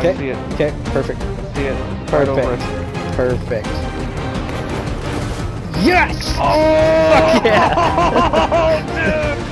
I Okay. see it. Okay, perfect. I see it. Perfect. it. Perfect. Yes! Oh! yeah! dude!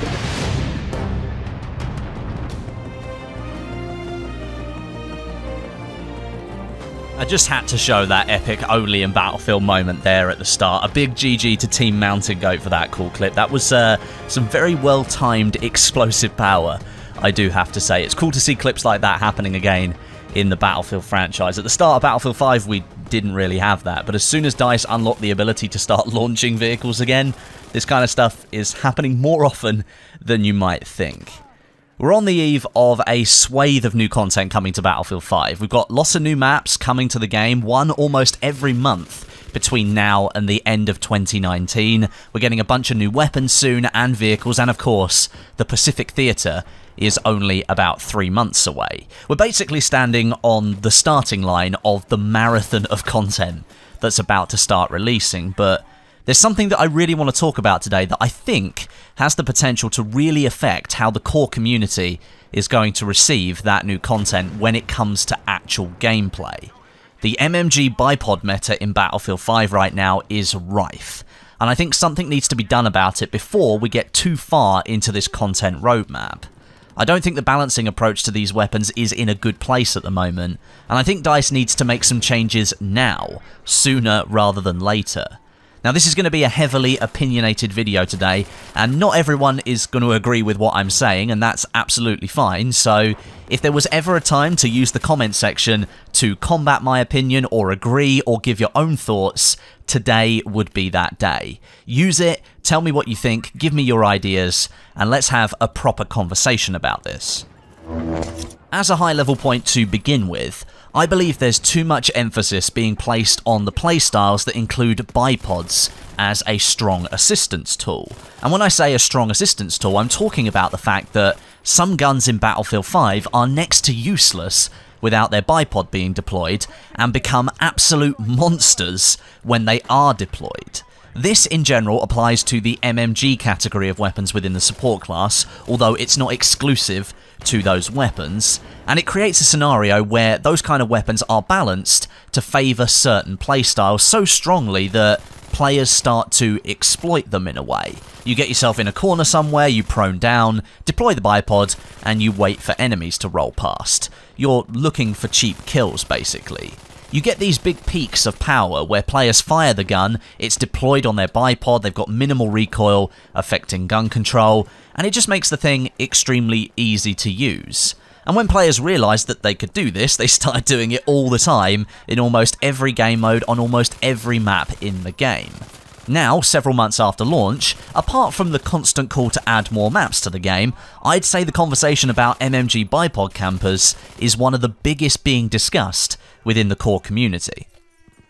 I just had to show that epic only in Battlefield moment there at the start. A big GG to Team Mountain Goat for that cool clip. That was uh, some very well timed explosive power, I do have to say. It's cool to see clips like that happening again in the Battlefield franchise. At the start of Battlefield 5, we didn't really have that, but as soon as DICE unlocked the ability to start launching vehicles again, this kind of stuff is happening more often than you might think. We're on the eve of a swathe of new content coming to Battlefield 5. We've got lots of new maps coming to the game, one almost every month between now and the end of 2019. We're getting a bunch of new weapons soon and vehicles, and of course, the Pacific Theatre is only about three months away. We're basically standing on the starting line of the marathon of content that's about to start releasing, but there's something that I really want to talk about today that I think has the potential to really affect how the core community is going to receive that new content when it comes to actual gameplay. The MMG bipod meta in Battlefield 5 right now is rife, and I think something needs to be done about it before we get too far into this content roadmap. I don't think the balancing approach to these weapons is in a good place at the moment, and I think DICE needs to make some changes now, sooner rather than later. Now this is going to be a heavily opinionated video today, and not everyone is going to agree with what I'm saying, and that's absolutely fine, so if there was ever a time to use the comment section to combat my opinion or agree or give your own thoughts, today would be that day. Use it, tell me what you think, give me your ideas, and let's have a proper conversation about this. As a high level point to begin with, I believe there's too much emphasis being placed on the playstyles that include bipods as a strong assistance tool. And when I say a strong assistance tool, I'm talking about the fact that some guns in Battlefield 5 are next to useless without their bipod being deployed and become absolute monsters when they are deployed. This, in general, applies to the MMG category of weapons within the support class, although it's not exclusive to those weapons, and it creates a scenario where those kind of weapons are balanced to favour certain playstyles so strongly that players start to exploit them in a way. You get yourself in a corner somewhere, you prone down, deploy the bipod, and you wait for enemies to roll past. You're looking for cheap kills, basically. You get these big peaks of power where players fire the gun, it's deployed on their bipod, they've got minimal recoil, affecting gun control, and it just makes the thing extremely easy to use. And when players realised that they could do this, they started doing it all the time in almost every game mode on almost every map in the game. Now, several months after launch, apart from the constant call to add more maps to the game, I'd say the conversation about MMG bipod campers is one of the biggest being discussed within the core community.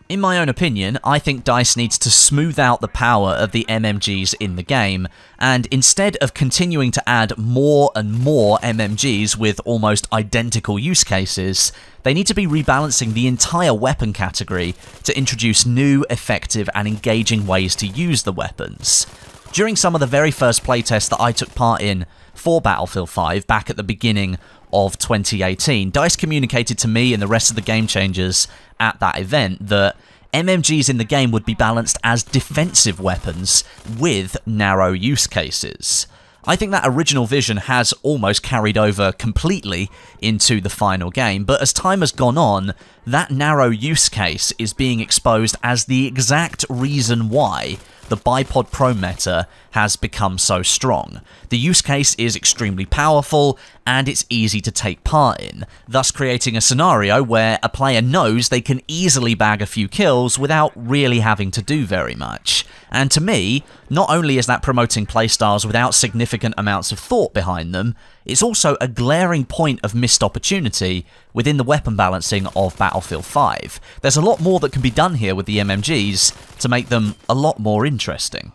In my own opinion, I think DICE needs to smooth out the power of the MMGs in the game, and instead of continuing to add more and more MMGs with almost identical use cases, they need to be rebalancing the entire weapon category to introduce new, effective, and engaging ways to use the weapons. During some of the very first playtests that I took part in for Battlefield 5 back at the beginning of 2018, DICE communicated to me and the rest of the game changers at that event that MMGs in the game would be balanced as defensive weapons with narrow use cases. I think that original vision has almost carried over completely into the final game, but as time has gone on, that narrow use case is being exposed as the exact reason why the Bipod Pro meta has become so strong. The use case is extremely powerful and it's easy to take part in, thus creating a scenario where a player knows they can easily bag a few kills without really having to do very much. And to me, not only is that promoting playstyles without significant amounts of thought behind them, it's also a glaring point of missed opportunity within the weapon balancing of Battlefield 5. There's a lot more that can be done here with the MMGs to make them a lot more interesting.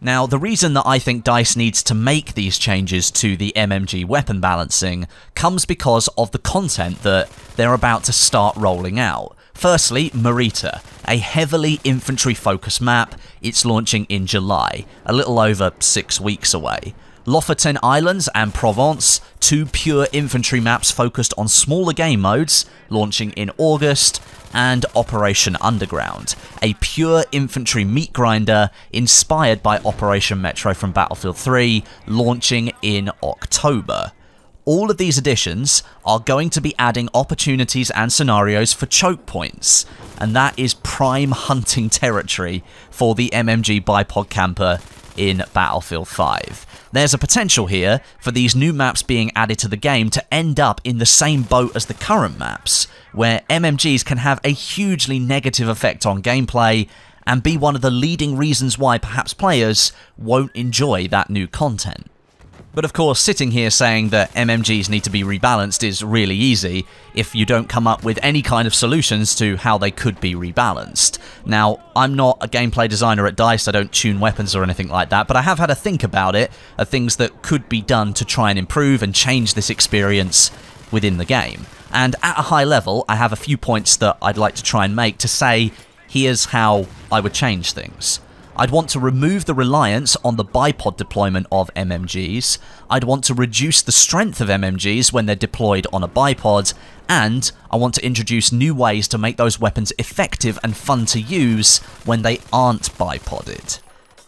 Now, the reason that I think DICE needs to make these changes to the MMG weapon balancing comes because of the content that they're about to start rolling out. Firstly, Marita, a heavily infantry focused map. It's launching in July, a little over six weeks away. Lofoten Islands and Provence, two pure infantry maps focused on smaller game modes, launching in August, and Operation Underground, a pure infantry meat grinder inspired by Operation Metro from Battlefield 3, launching in October. All of these additions are going to be adding opportunities and scenarios for choke points, and that is prime hunting territory for the MMG bipod camper in Battlefield 5. There's a potential here for these new maps being added to the game to end up in the same boat as the current maps, where MMGs can have a hugely negative effect on gameplay and be one of the leading reasons why perhaps players won't enjoy that new content. But of course, sitting here saying that MMGs need to be rebalanced is really easy if you don't come up with any kind of solutions to how they could be rebalanced. Now, I'm not a gameplay designer at DICE, I don't tune weapons or anything like that, but I have had a think about it, of things that could be done to try and improve and change this experience within the game. And at a high level, I have a few points that I'd like to try and make to say, here's how I would change things. I'd want to remove the reliance on the bipod deployment of MMGs, I'd want to reduce the strength of MMGs when they're deployed on a bipod, and I want to introduce new ways to make those weapons effective and fun to use when they aren't bipodded.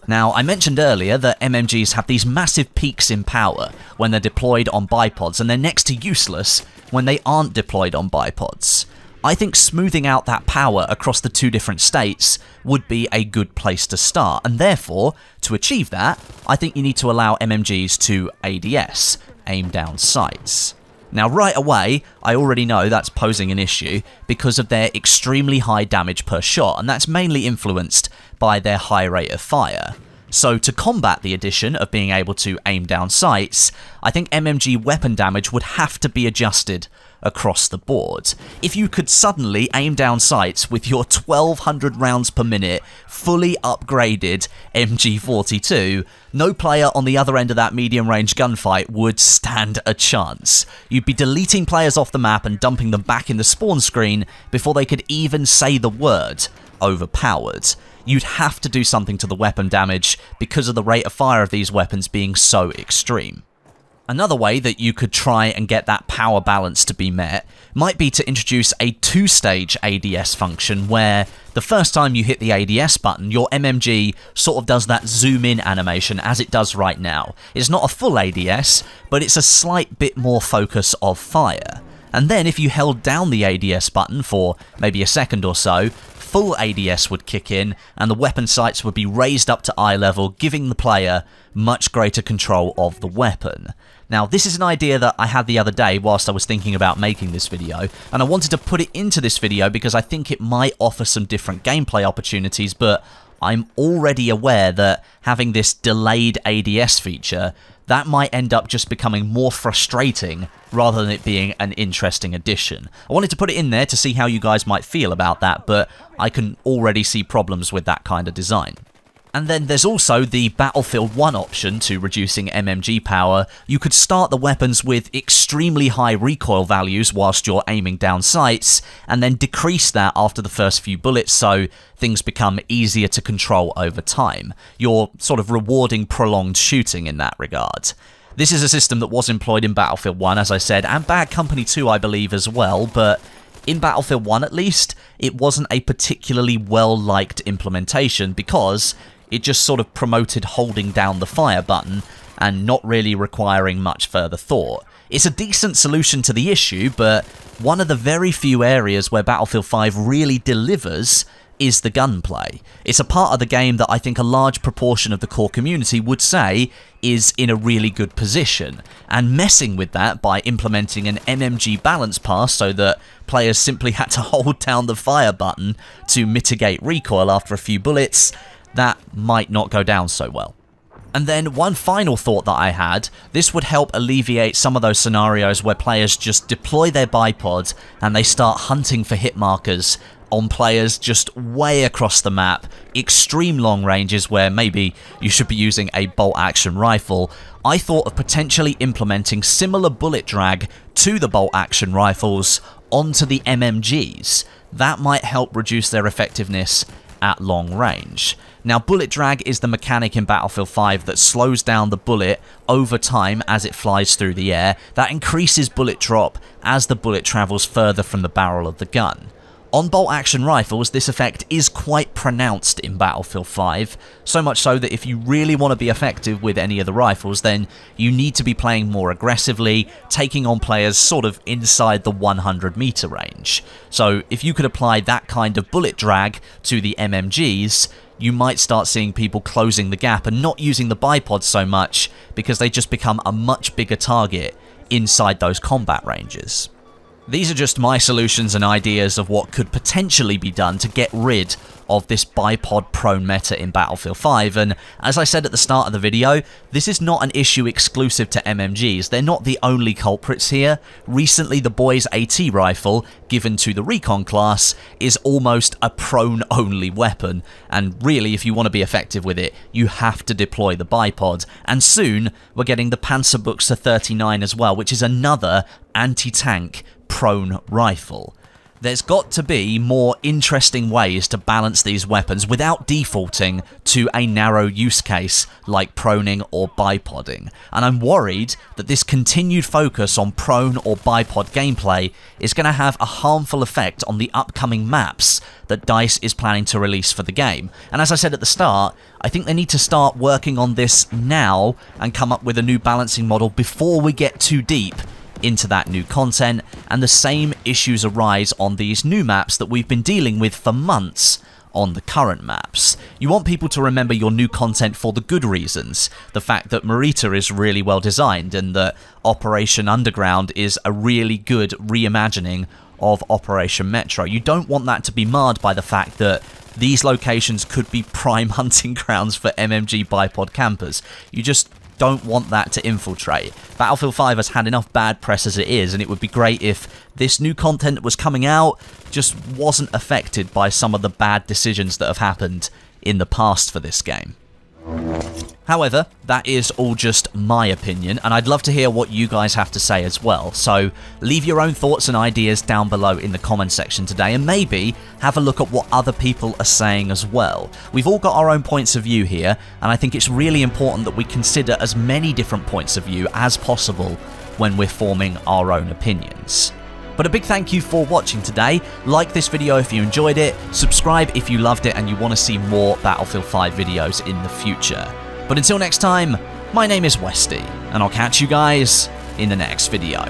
Now, I mentioned earlier that MMGs have these massive peaks in power when they're deployed on bipods, and they're next to useless when they aren't deployed on bipods. I think smoothing out that power across the two different states would be a good place to start, and therefore, to achieve that, I think you need to allow MMGs to ADS, aim down sights. Now right away, I already know that's posing an issue because of their extremely high damage per shot, and that's mainly influenced by their high rate of fire. So to combat the addition of being able to aim down sights, I think MMG weapon damage would have to be adjusted across the board. If you could suddenly aim down sights with your 1200 rounds per minute, fully upgraded MG42, no player on the other end of that medium range gunfight would stand a chance. You'd be deleting players off the map and dumping them back in the spawn screen before they could even say the word overpowered you'd have to do something to the weapon damage because of the rate of fire of these weapons being so extreme. Another way that you could try and get that power balance to be met might be to introduce a two-stage ADS function where the first time you hit the ADS button, your MMG sort of does that zoom in animation as it does right now. It's not a full ADS, but it's a slight bit more focus of fire. And then if you held down the ADS button for maybe a second or so, full ADS would kick in and the weapon sights would be raised up to eye level, giving the player much greater control of the weapon. Now, this is an idea that I had the other day whilst I was thinking about making this video, and I wanted to put it into this video because I think it might offer some different gameplay opportunities, but I'm already aware that having this delayed ADS feature, that might end up just becoming more frustrating rather than it being an interesting addition. I wanted to put it in there to see how you guys might feel about that, but I can already see problems with that kind of design. And then there's also the Battlefield 1 option to reducing MMG power. You could start the weapons with extremely high recoil values whilst you're aiming down sights, and then decrease that after the first few bullets so things become easier to control over time. You're sort of rewarding prolonged shooting in that regard. This is a system that was employed in Battlefield 1, as I said, and Bad Company 2, I believe, as well, but in Battlefield 1 at least, it wasn't a particularly well-liked implementation because it just sort of promoted holding down the fire button and not really requiring much further thought. It's a decent solution to the issue, but one of the very few areas where Battlefield 5 really delivers is the gunplay. It's a part of the game that I think a large proportion of the core community would say is in a really good position, and messing with that by implementing an MMG balance pass so that players simply had to hold down the fire button to mitigate recoil after a few bullets that might not go down so well. And then one final thought that I had, this would help alleviate some of those scenarios where players just deploy their bipod and they start hunting for hit markers on players just way across the map, extreme long ranges where maybe you should be using a bolt action rifle, I thought of potentially implementing similar bullet drag to the bolt action rifles onto the MMGs. That might help reduce their effectiveness at long range. Now, bullet drag is the mechanic in Battlefield 5 that slows down the bullet over time as it flies through the air. That increases bullet drop as the bullet travels further from the barrel of the gun. On bolt action rifles, this effect is quite pronounced in Battlefield 5, so much so that if you really want to be effective with any of the rifles, then you need to be playing more aggressively, taking on players sort of inside the 100 meter range. So if you could apply that kind of bullet drag to the MMGs, you might start seeing people closing the gap and not using the bipods so much because they just become a much bigger target inside those combat ranges. These are just my solutions and ideas of what could potentially be done to get rid of this bipod prone meta in Battlefield 5 and as I said at the start of the video, this is not an issue exclusive to MMGs, they're not the only culprits here. Recently the boys AT rifle, given to the recon class, is almost a prone only weapon. And really if you want to be effective with it, you have to deploy the bipod. And soon we're getting the Panzerbuchse 39 as well which is another anti-tank prone rifle. There's got to be more interesting ways to balance these weapons without defaulting to a narrow use case like proning or bipodding, and I'm worried that this continued focus on prone or bipod gameplay is going to have a harmful effect on the upcoming maps that DICE is planning to release for the game. And as I said at the start, I think they need to start working on this now and come up with a new balancing model before we get too deep into that new content, and the same issues arise on these new maps that we've been dealing with for months on the current maps. You want people to remember your new content for the good reasons. The fact that Marita is really well designed and that Operation Underground is a really good reimagining of Operation Metro. You don't want that to be marred by the fact that these locations could be prime hunting grounds for MMG bipod campers. You just don't want that to infiltrate. Battlefield 5 has had enough bad press as it is, and it would be great if this new content that was coming out just wasn't affected by some of the bad decisions that have happened in the past for this game. However, that is all just my opinion, and I'd love to hear what you guys have to say as well. So leave your own thoughts and ideas down below in the comment section today, and maybe have a look at what other people are saying as well. We've all got our own points of view here, and I think it's really important that we consider as many different points of view as possible when we're forming our own opinions. But a big thank you for watching today. Like this video if you enjoyed it, subscribe if you loved it and you want to see more Battlefield 5 videos in the future. But until next time, my name is Westie, and I'll catch you guys in the next video.